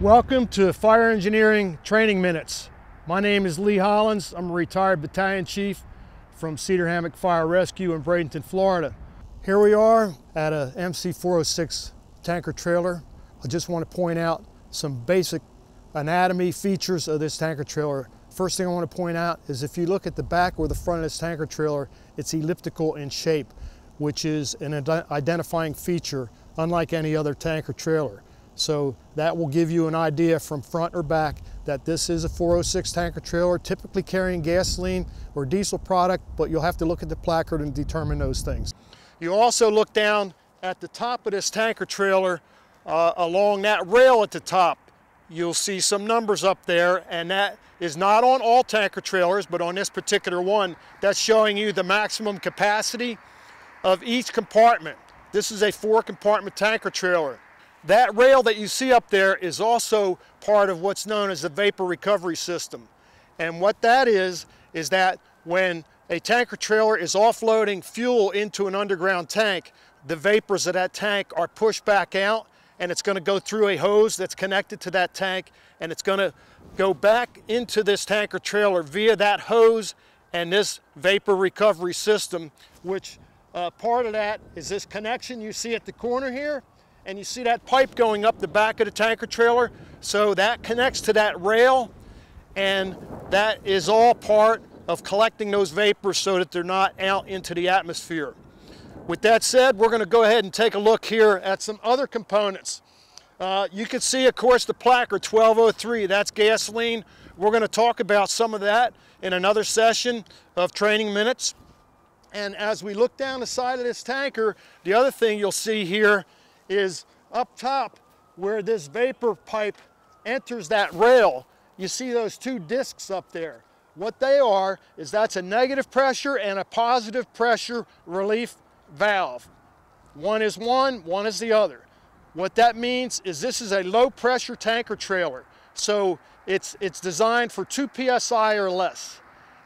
Welcome to Fire Engineering Training Minutes. My name is Leigh Hollins. I'm a retired battalion chief from Cedar Hammock Fire Rescue in Bradenton, Florida. Here we are at a MC406 tanker trailer. I just want to point out some basic anatomy features of this tanker trailer. First thing I want to point out is if you look at the back or the front of this tanker trailer, it's elliptical in shape, which is an identifying feature unlike any other tanker trailer. So that will give you an idea from front or back that this is a 406 tanker trailer, typically carrying gasoline or diesel product, but you'll have to look at the placard and determine those things. You also look down at the top of this tanker trailer uh, along that rail at the top. You'll see some numbers up there and that is not on all tanker trailers, but on this particular one, that's showing you the maximum capacity of each compartment. This is a four compartment tanker trailer. That rail that you see up there is also part of what's known as the vapor recovery system. And what that is, is that when a tanker trailer is offloading fuel into an underground tank, the vapors of that tank are pushed back out and it's going to go through a hose that's connected to that tank and it's going to go back into this tanker trailer via that hose and this vapor recovery system, which uh, part of that is this connection you see at the corner here and you see that pipe going up the back of the tanker trailer. So that connects to that rail and that is all part of collecting those vapors so that they're not out into the atmosphere. With that said, we're going to go ahead and take a look here at some other components. Uh, you can see, of course, the placard 1203, that's gasoline. We're going to talk about some of that in another session of training minutes. And as we look down the side of this tanker, the other thing you'll see here is up top where this vapor pipe enters that rail, you see those two discs up there. What they are is that's a negative pressure and a positive pressure relief valve. One is one, one is the other. What that means is this is a low pressure tanker trailer. So it's, it's designed for 2 psi or less.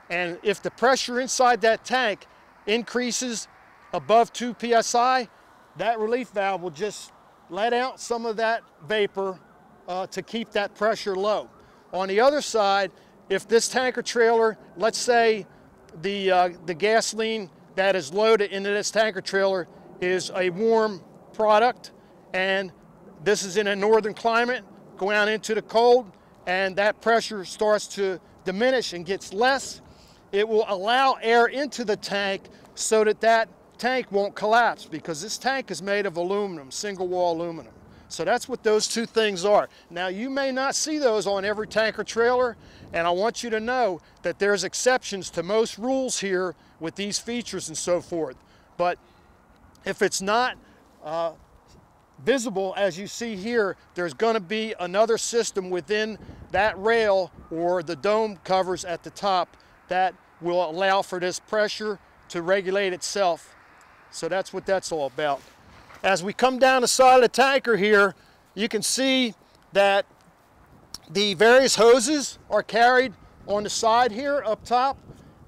And if the pressure inside that tank increases above 2 psi, that relief valve will just let out some of that vapor uh, to keep that pressure low. On the other side, if this tanker trailer, let's say the, uh, the gasoline that is loaded into this tanker trailer is a warm product and this is in a northern climate, going out into the cold and that pressure starts to diminish and gets less, it will allow air into the tank so that that tank won't collapse because this tank is made of aluminum, single wall aluminum. So that's what those two things are. Now you may not see those on every tanker trailer and I want you to know that there's exceptions to most rules here with these features and so forth. But if it's not uh, visible as you see here, there's going to be another system within that rail or the dome covers at the top that will allow for this pressure to regulate itself so that's what that's all about. As we come down the side of the tanker here, you can see that the various hoses are carried on the side here up top.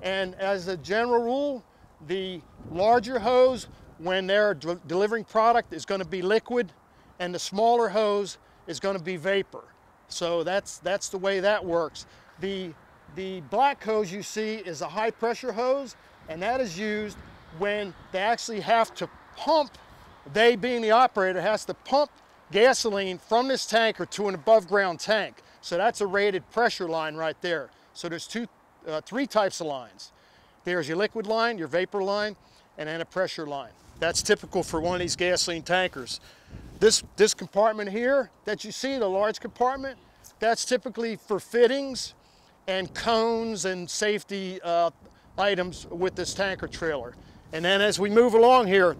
And as a general rule, the larger hose, when they're delivering product, is going to be liquid, and the smaller hose is going to be vapor. So that's, that's the way that works. The, the black hose you see is a high pressure hose, and that is used when they actually have to pump, they being the operator, has to pump gasoline from this tanker to an above ground tank. So that's a rated pressure line right there. So there's two, uh, three types of lines. There's your liquid line, your vapor line, and then a pressure line. That's typical for one of these gasoline tankers. This, this compartment here that you see, the large compartment, that's typically for fittings and cones and safety uh, items with this tanker trailer. And then as we move along here,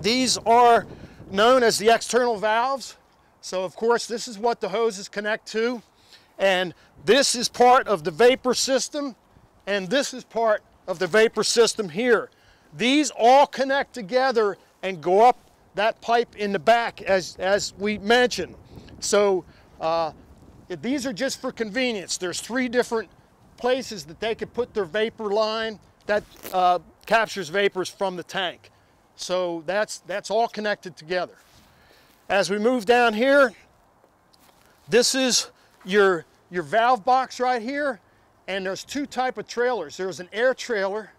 these are known as the external valves. So of course, this is what the hoses connect to. And this is part of the vapor system. And this is part of the vapor system here. These all connect together and go up that pipe in the back as, as we mentioned. So uh, these are just for convenience. There's three different places that they could put their vapor line that uh, captures vapors from the tank. So that's, that's all connected together. As we move down here, this is your, your valve box right here. And there's two type of trailers. There's an air trailer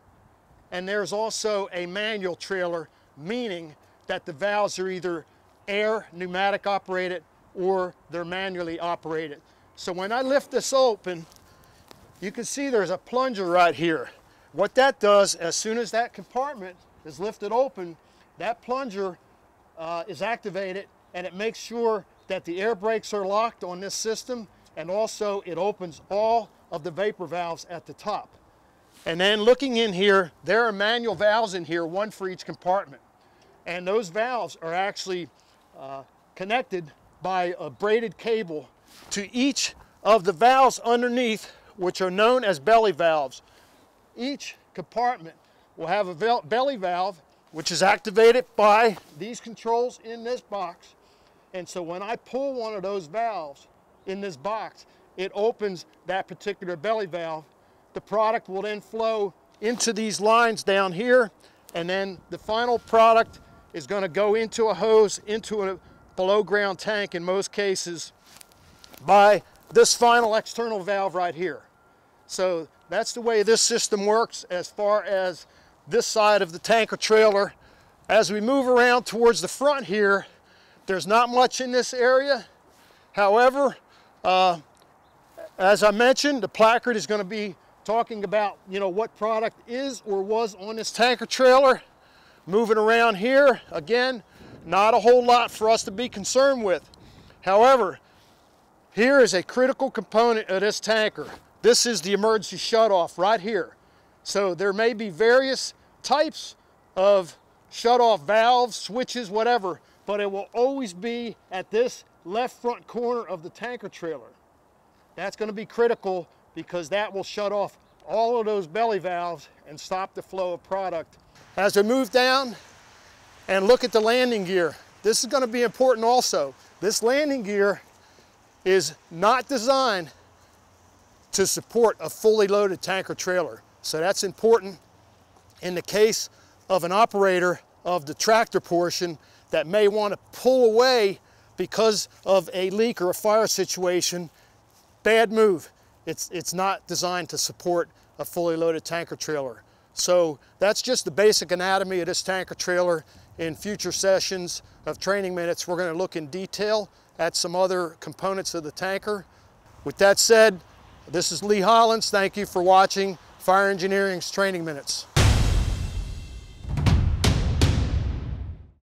and there's also a manual trailer, meaning that the valves are either air pneumatic operated or they're manually operated. So when I lift this open, you can see there's a plunger right here. What that does, as soon as that compartment is lifted open, that plunger uh, is activated and it makes sure that the air brakes are locked on this system and also it opens all of the vapor valves at the top. And then looking in here, there are manual valves in here, one for each compartment. And those valves are actually uh, connected by a braided cable to each of the valves underneath, which are known as belly valves. Each compartment will have a belly valve, which is activated by these controls in this box. And so when I pull one of those valves in this box, it opens that particular belly valve. The product will then flow into these lines down here, and then the final product is going to go into a hose, into a below ground tank in most cases, by this final external valve right here. So that's the way this system works as far as this side of the tanker trailer. As we move around towards the front here, there's not much in this area. However, uh, as I mentioned, the placard is going to be talking about, you know, what product is or was on this tanker trailer. Moving around here, again, not a whole lot for us to be concerned with. However, here is a critical component of this tanker. This is the emergency shutoff right here. So there may be various types of shutoff valves, switches, whatever, but it will always be at this left front corner of the tanker trailer. That's going to be critical because that will shut off all of those belly valves and stop the flow of product. As we move down and look at the landing gear, this is going to be important also. This landing gear is not designed to support a fully loaded tanker trailer. So that's important in the case of an operator of the tractor portion that may want to pull away because of a leak or a fire situation, bad move. It's, it's not designed to support a fully loaded tanker trailer. So that's just the basic anatomy of this tanker trailer. In future sessions of training minutes, we're going to look in detail at some other components of the tanker. With that said, this is Leigh Hollins. Thank you for watching Fire Engineering's Training Minutes.